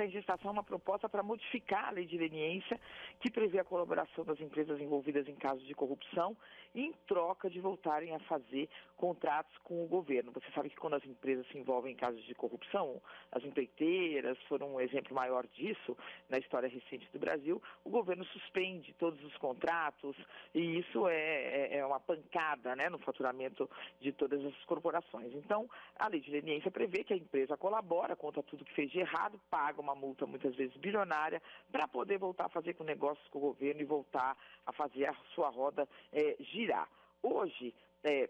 está em gestação uma proposta para modificar a lei de leniência, que prevê a colaboração das empresas envolvidas em casos de corrupção, em troca de voltarem a fazer contratos com o governo. Você sabe que quando as empresas se envolvem em casos de corrupção, as empreiteiras foram um exemplo maior disso na história recente do Brasil, o governo suspende todos os contratos e isso é, é, é uma pancada né, no faturamento de todas as corporações. Então, a lei de leniência prevê que a empresa colabora, conta tudo que fez de errado, paga uma multa muitas vezes bilionária para poder voltar a fazer com negócios com o governo e voltar a fazer a sua roda é, girar. Hoje, é,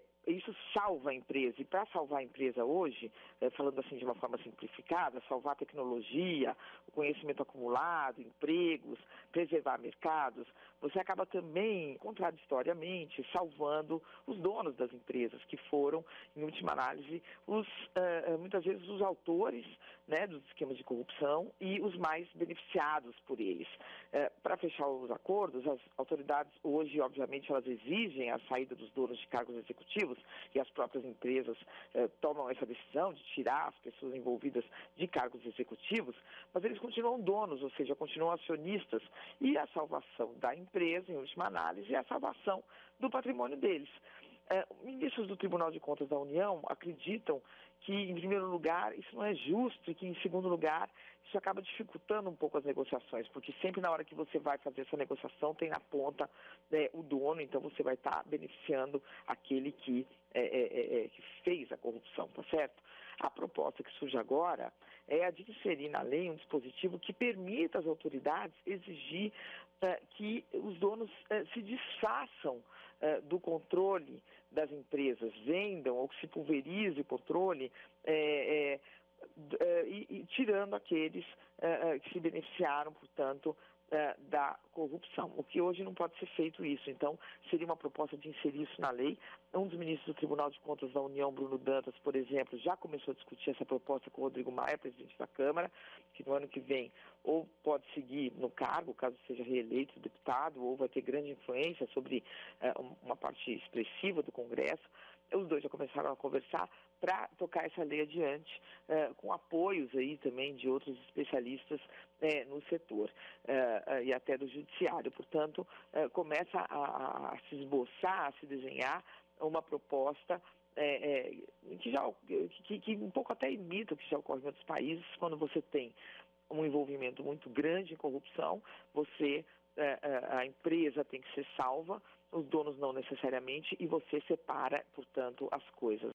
salva a empresa. E para salvar a empresa hoje, é, falando assim de uma forma simplificada, salvar a tecnologia, o conhecimento acumulado, empregos, preservar mercados, você acaba também, contraditoriamente, salvando os donos das empresas, que foram, em última análise, os, uh, muitas vezes os autores né, dos esquemas de corrupção e os mais beneficiados por eles. Uh, para fechar os acordos, as autoridades hoje, obviamente, elas exigem a saída dos donos de cargos executivos e as próprias empresas uh, tomam essa decisão de tirar as pessoas envolvidas de cargos executivos, mas eles continuam donos, ou seja, continuam acionistas e a salvação da empresa em última análise, é a salvação do patrimônio deles. É, ministros do Tribunal de Contas da União acreditam que, em primeiro lugar, isso não é justo e que, em segundo lugar, isso acaba dificultando um pouco as negociações, porque sempre na hora que você vai fazer essa negociação tem na ponta né, o dono, então você vai estar tá beneficiando aquele que, é, é, é, é, que fez a corrupção, tá certo? A proposta que surge agora é a de inserir na lei um dispositivo que permita às autoridades exigir uh, que os donos uh, se desfaçam do controle das empresas, vendam ou que se pulverize o controle. E, e, tirando aqueles que se beneficiaram, portanto, é, da corrupção, o que hoje não pode ser feito isso. Então, seria uma proposta de inserir isso na lei. Um dos ministros do Tribunal de Contas da União, Bruno Dantas, por exemplo, já começou a discutir essa proposta com o Rodrigo Maia, presidente da Câmara, que no ano que vem ou pode seguir no cargo, caso seja reeleito deputado, ou vai ter grande influência sobre é, uma parte expressiva do Congresso. Os dois já começaram a conversar para tocar essa lei adiante, uh, com apoios aí também de outros especialistas uh, no setor uh, e até do judiciário. Portanto, começa a, a, se esboçar, a se desenhar uma proposta que já que, que um pouco até imita o que já ocorre em outros países, quando você tem um envolvimento muito grande em corrupção, você a empresa tem que ser salva, os donos não necessariamente, e você separa, portanto, as coisas.